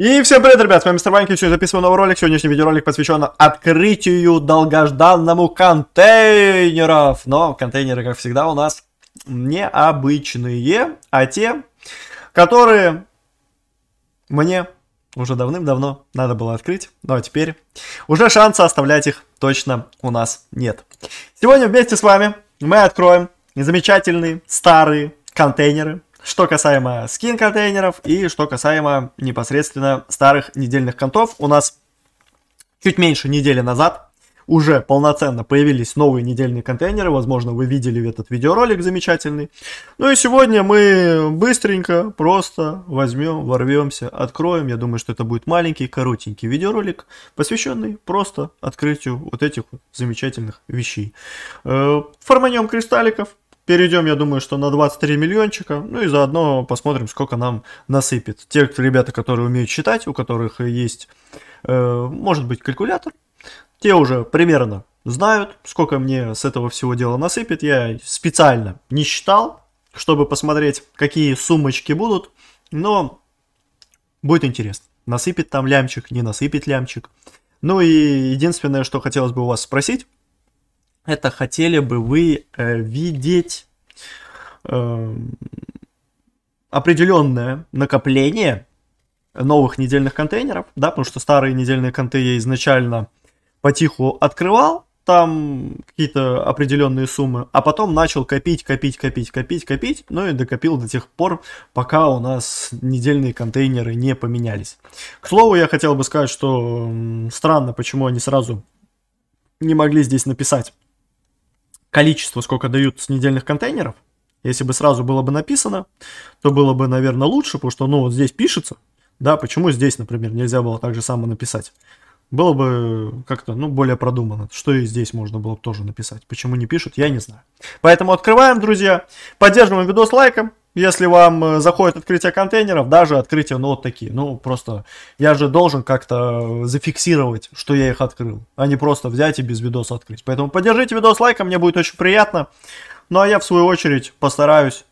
И всем привет, ребят, с вами Мистер Ваньки, сегодня записываю новый ролик. Сегодняшний видеоролик посвящен открытию долгожданному контейнеров. Но контейнеры, как всегда, у нас необычные, а те, которые мне уже давным-давно надо было открыть, но теперь уже шанса оставлять их точно у нас нет. Сегодня вместе с вами мы откроем замечательные старые контейнеры что касаемо скин-контейнеров и что касаемо непосредственно старых недельных контов, у нас чуть меньше недели назад уже полноценно появились новые недельные контейнеры. Возможно, вы видели этот видеоролик замечательный. Ну и сегодня мы быстренько просто возьмем, ворвемся, откроем. Я думаю, что это будет маленький, коротенький видеоролик, посвященный просто открытию вот этих вот замечательных вещей. Э, форманем кристалликов, Перейдем, я думаю, что на 23 миллиончика. Ну и заодно посмотрим, сколько нам насыпет. Те ребята, которые умеют считать, у которых есть, э, может быть, калькулятор, те уже примерно знают, сколько мне с этого всего дела насыпет. Я специально не считал, чтобы посмотреть, какие сумочки будут. Но будет интересно. Насыпет там лямчик, не насыпет лямчик. Ну и единственное, что хотелось бы у вас спросить, это хотели бы вы э, видеть э, определенное накопление новых недельных контейнеров, да, потому что старые недельные конты я изначально потиху открывал, там какие-то определенные суммы, а потом начал копить, копить, копить, копить, копить, ну и докопил до тех пор, пока у нас недельные контейнеры не поменялись. К слову, я хотел бы сказать, что странно, почему они сразу не могли здесь написать количество, сколько дают с недельных контейнеров, если бы сразу было бы написано, то было бы, наверное, лучше, потому что, ну, вот здесь пишется, да, почему здесь, например, нельзя было так же само написать? Было бы как-то, ну, более продумано, что и здесь можно было бы тоже написать. Почему не пишут, я не знаю. Поэтому открываем, друзья, поддерживаем видос лайком, если вам э, заходит открытие контейнеров, даже открытие, ну, вот такие. Ну, просто я же должен как-то зафиксировать, что я их открыл, а не просто взять и без видоса открыть. Поэтому поддержите видос лайком, мне будет очень приятно. Ну, а я, в свою очередь, постараюсь,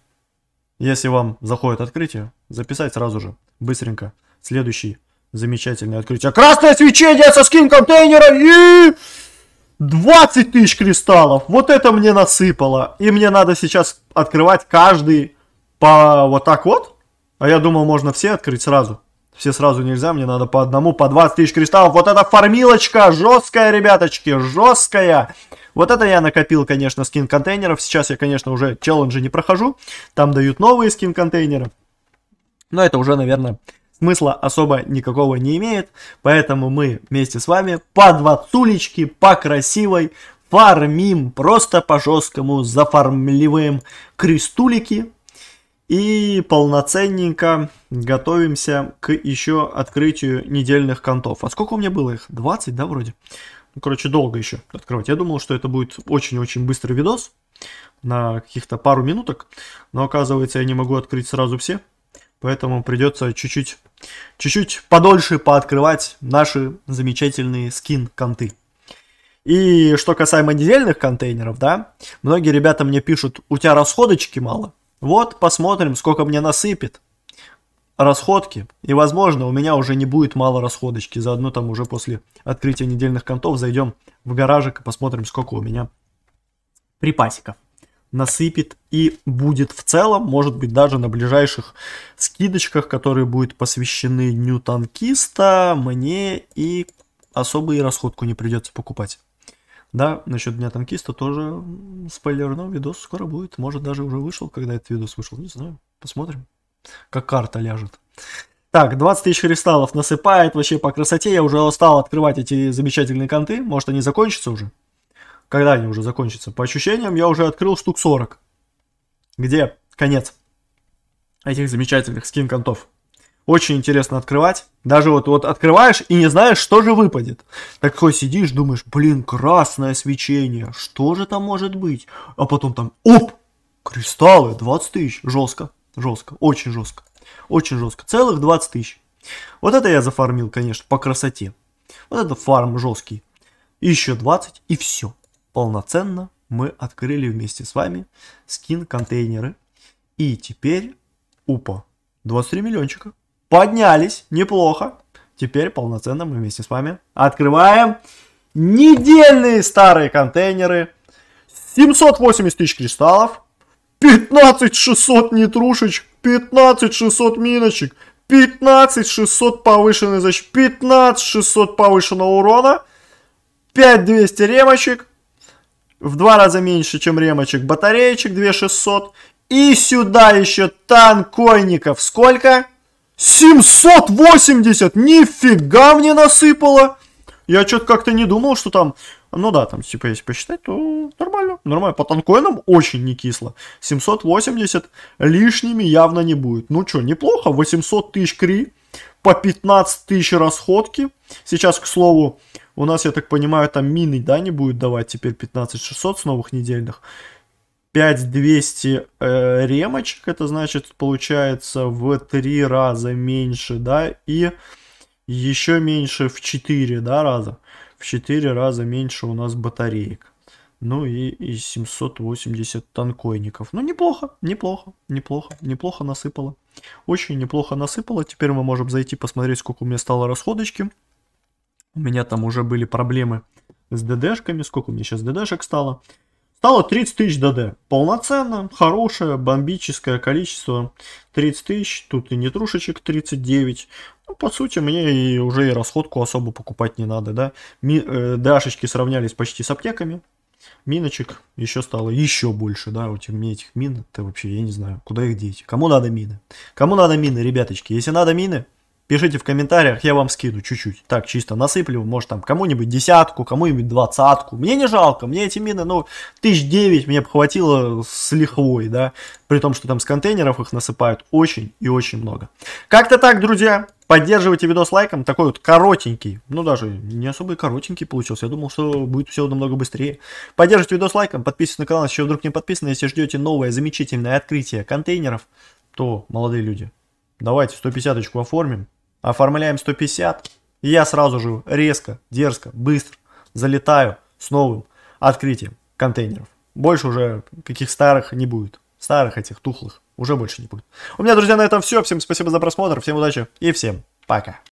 если вам заходит открытие, записать сразу же, быстренько, следующий замечательное открытие. Красное свечение со скин контейнера и... 20 тысяч кристаллов. Вот это мне насыпало. И мне надо сейчас открывать каждый по вот так вот. А я думал, можно все открыть сразу. Все сразу нельзя, мне надо по одному, по 20 тысяч кристаллов. Вот эта формилочка жесткая, ребяточки, жесткая. Вот это я накопил, конечно, скин контейнеров. Сейчас я, конечно, уже челленджи не прохожу. Там дают новые скин контейнеры. Но это уже, наверное, смысла особо никакого не имеет. Поэтому мы вместе с вами по двадцулечке, по красивой, фармим, просто по жесткому зафармливаем крестулики и полноценненько готовимся к еще открытию недельных контов. А сколько у меня было их? 20, да, вроде? Ну, короче, долго еще открывать. Я думал, что это будет очень-очень быстрый видос на каких-то пару минуток. Но оказывается, я не могу открыть сразу все. Поэтому придется чуть-чуть чуть-чуть подольше пооткрывать наши замечательные скин-конты. И что касаемо недельных контейнеров, да, многие ребята мне пишут, у тебя расходочки мало. Вот, посмотрим, сколько мне насыпет расходки. И, возможно, у меня уже не будет мало расходочки. Заодно там уже после открытия недельных контов зайдем в гаражик и посмотрим, сколько у меня припасиков насыпет и будет в целом, может быть, даже на ближайших скидочках, которые будут посвящены Дню Танкиста, мне и особые расходку не придется покупать. Да, насчет Дня Танкиста тоже спойлер, но видос скоро будет. Может, даже уже вышел, когда этот видос вышел. Не знаю. Посмотрим, как карта ляжет. Так, 20 тысяч кристаллов насыпает вообще по красоте. Я уже устал открывать эти замечательные конты. Может, они закончатся уже? Когда они уже закончатся? По ощущениям, я уже открыл штук 40. Где конец этих замечательных скин-контов? Очень интересно открывать. Даже вот, вот открываешь и не знаешь, что же выпадет. Такой сидишь, думаешь, блин, красное свечение, что же там может быть? А потом там, оп, кристаллы, 20 тысяч, жестко, жестко, очень жестко, очень жестко, целых 20 тысяч. Вот это я зафармил, конечно, по красоте. Вот это фарм жесткий. Еще 20 и все. Полноценно мы открыли вместе с вами скин-контейнеры. И теперь, упа, 23 миллиончика. Поднялись неплохо. Теперь полноценно мы вместе с вами открываем недельные старые контейнеры. 780 тысяч кристаллов, 15 600 нетрушечек, 15 600 миночек, 15 600 повышенной защиты, 15 600 повышенного урона, 5 200 ремочек, в два раза меньше, чем ремочек, батареечек 2600, и сюда еще танкойников. Сколько? 780! Нифига мне насыпало! Я что-то как-то не думал, что там... Ну да, там, типа, если посчитать, то нормально. Нормально. По танкоинам очень не кисло. 780 лишними явно не будет. Ну что, неплохо. 800 тысяч кри. По 15 тысяч расходки. Сейчас, к слову, у нас, я так понимаю, там мины, да, не будет давать теперь 15600 с новых недельных. 5200 э, ремочек, это значит, получается в 3 раза меньше, да, и еще меньше в 4 да, раза. В 4 раза меньше у нас батареек. Ну и, и 780 танкойников. Ну неплохо, неплохо, неплохо, неплохо насыпало. Очень неплохо насыпало. Теперь мы можем зайти посмотреть, сколько у меня стало расходочки. У меня там уже были проблемы с ДДшками. Сколько у меня сейчас ДДшек стало? Стало 30 тысяч ДД. Полноценно, хорошее, бомбическое количество. 30 тысяч, тут и нетрушечек 39. Ну, по сути, мне и уже и расходку особо покупать не надо, да. Ми, э, Дашечки сравнялись почти с аптеками. Миночек еще стало еще больше, да, вот мне этих мин, это вообще, я не знаю, куда их деть. Кому надо мины? Кому надо мины, ребяточки? Если надо мины, Пишите в комментариях, я вам скину чуть-чуть. Так, чисто насыплю, может там кому-нибудь десятку, кому-нибудь двадцатку. Мне не жалко, мне эти мины, ну, тысяч девять мне бы хватило с лихвой, да. При том, что там с контейнеров их насыпают очень и очень много. Как-то так, друзья. Поддерживайте видос лайком, такой вот коротенький, ну даже не особо и коротенький получился, я думал, что будет все намного быстрее. Поддерживайте видос лайком, подписывайтесь на канал, если вдруг не подписаны, если ждете новое замечательное открытие контейнеров, то, молодые люди, давайте 150 очку оформим, Оформляем 150. И я сразу же резко, дерзко, быстро залетаю с новым открытием контейнеров. Больше уже каких старых не будет. Старых этих тухлых уже больше не будет. У меня, друзья, на этом все. Всем спасибо за просмотр, всем удачи и всем пока.